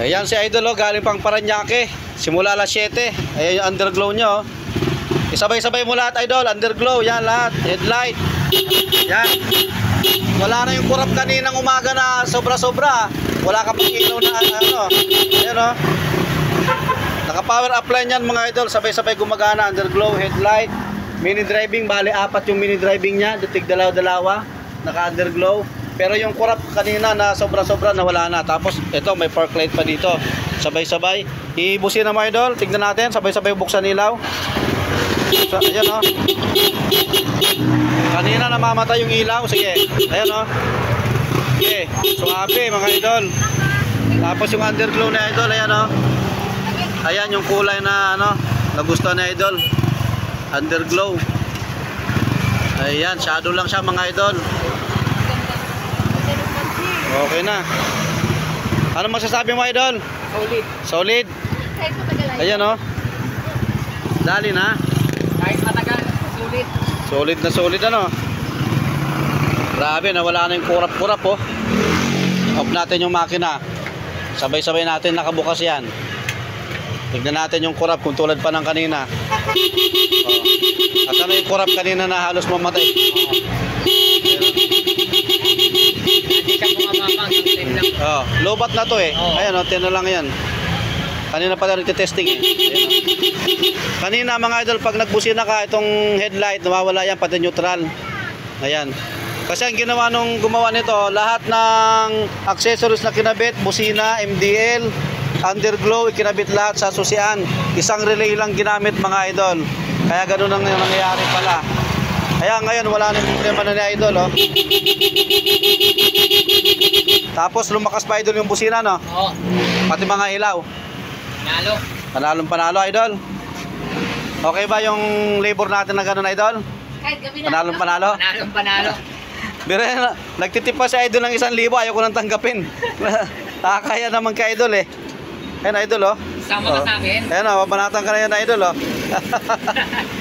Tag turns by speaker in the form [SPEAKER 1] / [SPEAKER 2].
[SPEAKER 1] Ayan si Idol oh, galing pang Paranaque. Simula alas 7. Ayan yung underglow nyo. oh. Isabay-sabay mo lahat Idol, underglow, yan lahat. Headlight. Yan. Wala na yung kurap kaninang umaga na sobra-sobra. Wala ka pang ilaw na ano. Ayan oh. Naka-power upline yan mga idol, sabay-sabay gumagana, underglow, headlight, mini driving, bali apat yung mini driving niya, dutig dalaw-dalawa, naka-underglow. Pero yung kurap kanina na sobra-sobra na wala na. Tapos ito may park light pa dito. Sabay-sabay. Ibusin na mga idol, tignan natin, sabay-sabay buksan ilaw. So, ayan oh. Kanina namamatay yung ilaw, sige. Ayan oh. Okay, suabe mga idol. Tapos yung underglow na idol, ayan oh. Ayan yung kulay na ano, nagustuhan na idol. Underglow. Ayan, shadow lang siya mga idol. Okay na. Ano masasabi mo idol?
[SPEAKER 2] Solid.
[SPEAKER 1] Solid.
[SPEAKER 3] Kahit matagal ay.
[SPEAKER 1] Ayan oh. Dali na.
[SPEAKER 2] Kahit matagal, solid.
[SPEAKER 1] Solid na solid ano. Grabe, nawala na yung kurap-kurap oh. Off natin yung makina. Sabay-sabay natin nakabukas yan. Tignan natin yung kurap kung tulad pa ng kanina. Oh. At ano yung kurap kanina na halos mamatay?
[SPEAKER 2] Hindi siya bumababa ng 10 lang.
[SPEAKER 1] Oh, lobat na to eh.
[SPEAKER 2] Oo.
[SPEAKER 1] Ayan oh, tino lang yan. Kanina pa tayo nagtitesting eh. Ayan, oh. Kanina mga idol, pag nagbusina ka, itong headlight, nawawala yan, pati neutral. Ayan. Kasi ang ginawa nung gumawa nito, lahat ng accessories na kinabit, busina, MDL, underglow, ikinabit lahat sa susian. Isang relay lang ginamit mga idol. Kaya ganun ang nangyayari pala. Kaya ngayon wala na yung problema na ni idol oh. Tapos lumakas pa idol yung busina no.
[SPEAKER 2] Oo.
[SPEAKER 1] Pati mga ilaw.
[SPEAKER 2] Nalo.
[SPEAKER 1] Panalong panalo idol. Okay ba yung labor natin na ganun idol?
[SPEAKER 3] Kahit gabi na.
[SPEAKER 1] Panalong panalo.
[SPEAKER 2] Panalong panalo.
[SPEAKER 1] Pero yan, nagtitip pa si idol ng isang libo, ayaw ko nang tanggapin. Nakakaya naman ka idol eh. Ayan idol oh.
[SPEAKER 2] Sama ka
[SPEAKER 1] Oh.
[SPEAKER 2] sa akin.
[SPEAKER 1] Ayan oh, banatan ka na yan idol oh.